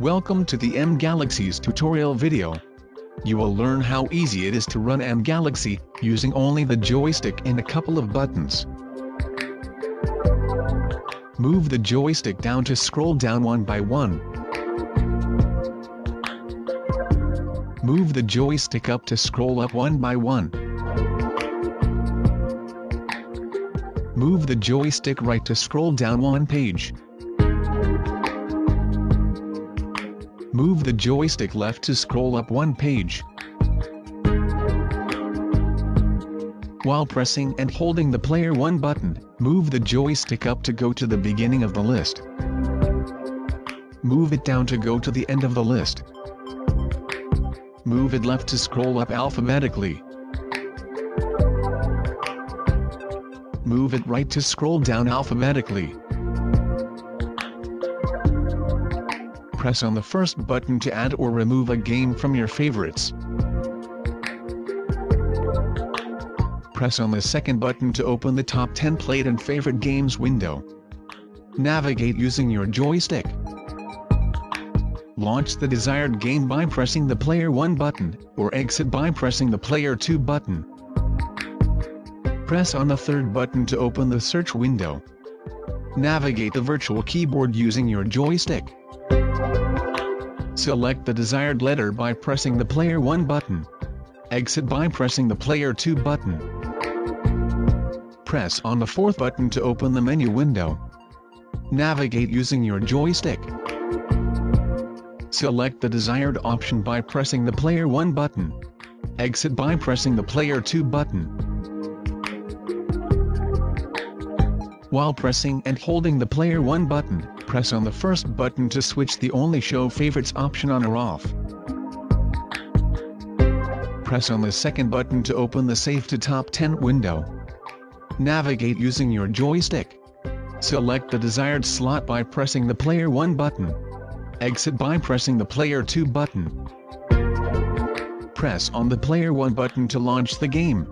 Welcome to the mGalaxy's tutorial video. You will learn how easy it is to run mGalaxy, using only the joystick and a couple of buttons. Move the joystick down to scroll down one by one. Move the joystick up to scroll up one by one. Move the joystick right to scroll down one page. Move the joystick left to scroll up one page. While pressing and holding the player 1 button, move the joystick up to go to the beginning of the list. Move it down to go to the end of the list. Move it left to scroll up alphabetically. Move it right to scroll down alphabetically. Press on the first button to add or remove a game from your favorites. Press on the second button to open the top 10 played and favorite games window. Navigate using your joystick. Launch the desired game by pressing the player 1 button, or exit by pressing the player 2 button. Press on the third button to open the search window. Navigate the virtual keyboard using your joystick. Select the desired letter by pressing the player 1 button. Exit by pressing the player 2 button. Press on the fourth button to open the menu window. Navigate using your joystick. Select the desired option by pressing the player 1 button. Exit by pressing the player 2 button. While pressing and holding the player 1 button, press on the first button to switch the only show favorites option on or off. Press on the second button to open the save to top 10 window. Navigate using your joystick. Select the desired slot by pressing the player 1 button. Exit by pressing the player 2 button. Press on the player 1 button to launch the game.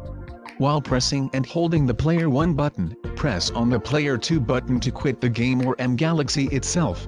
While pressing and holding the player 1 button, press on the player 2 button to quit the game or mGalaxy itself.